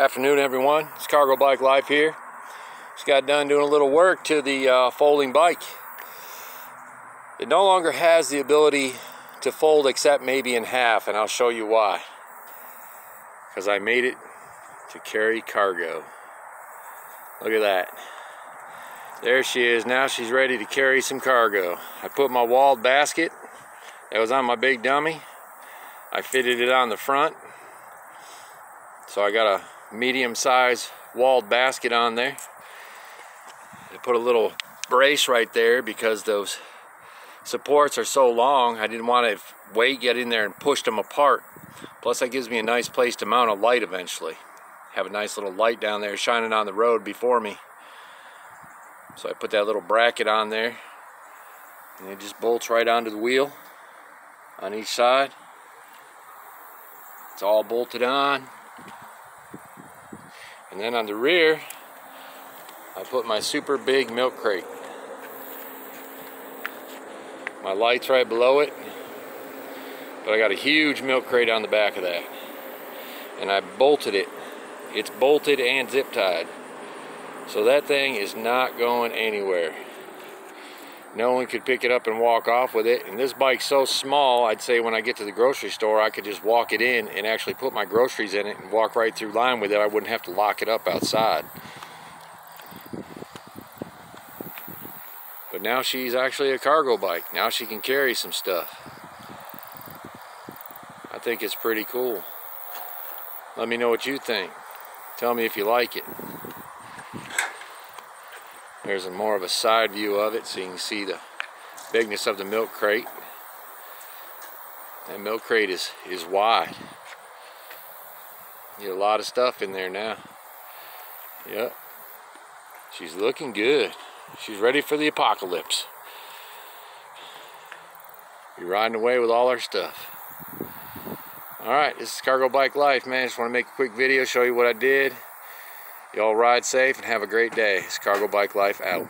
Afternoon, everyone. It's Cargo Bike Life here. Just got done doing a little work to the uh, folding bike. It no longer has the ability to fold except maybe in half, and I'll show you why. Because I made it to carry cargo. Look at that. There she is. Now she's ready to carry some cargo. I put my Wald basket that was on my big dummy. I fitted it on the front. So I got a medium size Wald basket on there. I put a little brace right there because those supports are so long I didn't want to weight get in there and push them apart. Plus that gives me a nice place to mount a light eventually. Have a nice little light down there shining on the road before me. So I put that little bracket on there and it just bolts right onto the wheel on each side. It's all bolted on. And then on the rear, I put my super big milk crate. My light's right below it, but I got a huge milk crate on the back of that. And I bolted it. It's bolted and zip tied. So that thing is not going anywhere. No one could pick it up and walk off with it. And this bike's so small, I'd say when I get to the grocery store, I could just walk it in and actually put my groceries in it and walk right through line with it. I wouldn't have to lock it up outside. But now she's actually a cargo bike. Now she can carry some stuff. I think it's pretty cool. Let me know what you think. Tell me if you like it. There's a more of a side view of it so you can see the bigness of the milk crate. That milk crate is, is wide. Get a lot of stuff in there now. Yep. She's looking good. She's ready for the apocalypse. Be riding away with all our stuff. Alright, this is Cargo Bike Life, man. Just want to make a quick video, show you what I did. Y'all ride safe and have a great day. It's Cargo Bike Life out.